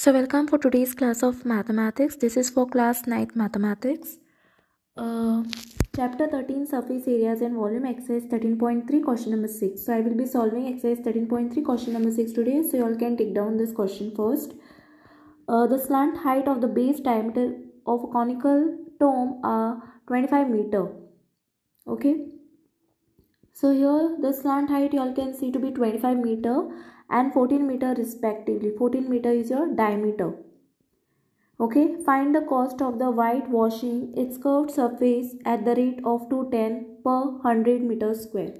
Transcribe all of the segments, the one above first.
So welcome for today's class of mathematics. This is for class 9th mathematics. Uh, chapter 13 surface areas and volume exercise 13.3 question number 6. So I will be solving exercise 13.3 question number 6 today. So you all can take down this question first. Uh, the slant height of the base diameter of a conical dome are 25 meter. Okay. So here the slant height you all can see to be 25 meter and 14 meter respectively. 14 meter is your diameter. Okay find the cost of the white washing its curved surface at the rate of 210 per 100 meter square.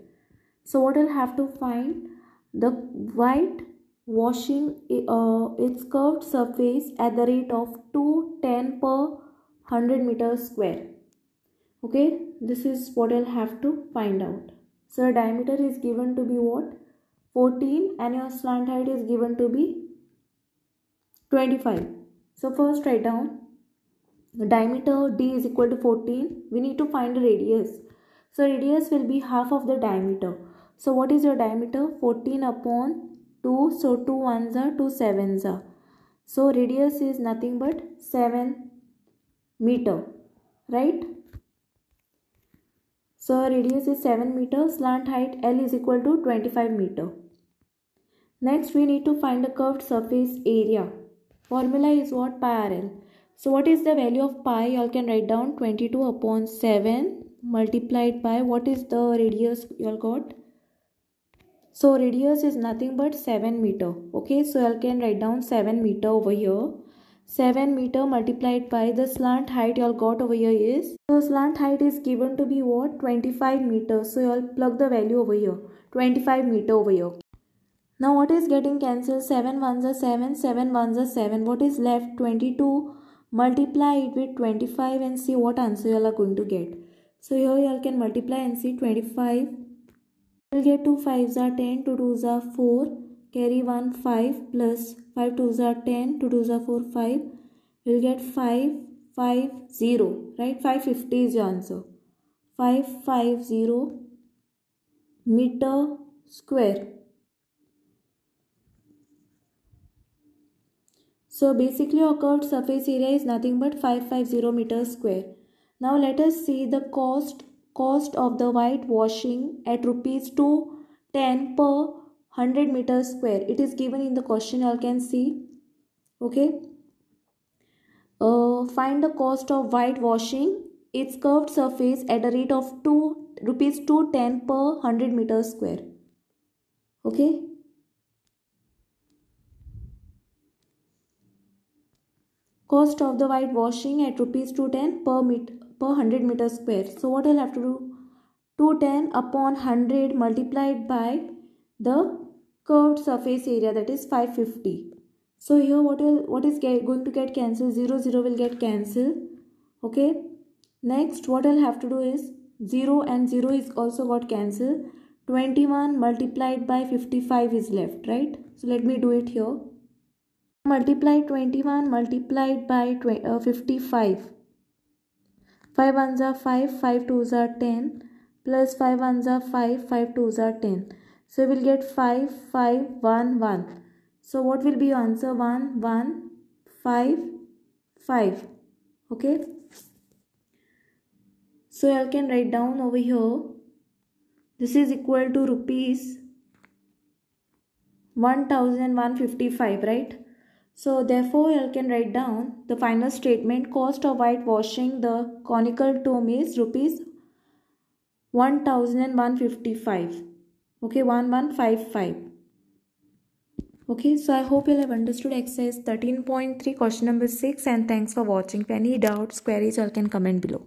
So what i'll have to find the white washing uh, its curved surface at the rate of 210 per 100 meter square. Okay this is what i'll have to find out. So the diameter is given to be what 14 and your slant height is given to be 25 so first write down the diameter d is equal to 14 we need to find the radius. So radius will be half of the diameter. So what is your diameter? 14 upon 2 so 2 ones are 2 sevens are. So radius is nothing but 7 meter right? So radius is 7 meter, slant height L is equal to 25 meter. Next we need to find the curved surface area. Formula is what pi r l. So what is the value of pi? You all can write down 22 upon 7 multiplied by what is the radius you all got? So radius is nothing but 7 meter. Okay, so you all can write down 7 meter over here. 7 meter multiplied by the slant height you all got over here is so slant height is given to be what 25 meters so you all plug the value over here 25 meter over here now what is getting cancelled? 7 ones are 7 7 ones are 7 what is left? 22 multiply it with 25 and see what answer you all are going to get. So here you all can multiply and see 25 you'll get 2 5s are 10 2 2s are 4 carry 1 5 plus 5 2s are 10 2 2s are 4 5 you'll get 5 5 0 right? 550 is your answer. 550 meter square so basically your curved surface area is nothing but 550 meters square. Now let us see the cost cost of the white washing at rupees 210 per 100 meters square. It is given in the question you can see. Okay. Uh, find the cost of white washing. Its curved surface at a rate of 2 rupees 210 per 100 meters square. Okay cost of the white washing at rupees 210 per meter per 100 meters square. So what i'll have to do? 210 upon 100 multiplied by the curved surface area that is 550 so here what will what is get, going to get cancelled? 0 0 will get cancelled. Okay? Next what i'll have to do is 0 and 0 is also got cancelled. 21 multiplied by 55 is left right? So let me do it here multiply 21 multiplied by uh, 55 5 ones are 5 5 twos are 10 plus 5 ones are 5 5 twos are 10 so we will get 5, 5, 1, 1. So what will be your answer? 1, 1, 5, 5. Okay. So I can write down over here. This is equal to rupees 1155, right? So therefore I can write down the final statement cost of whitewashing the conical tomb is rupees 1155 okay 1155 okay so i hope you'll have understood exercise 13.3 question number 6 and thanks for watching. If any doubts queries you can comment below